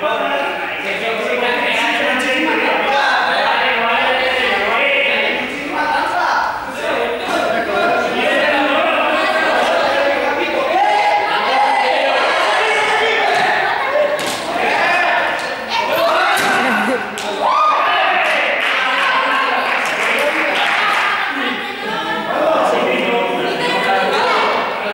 Bye.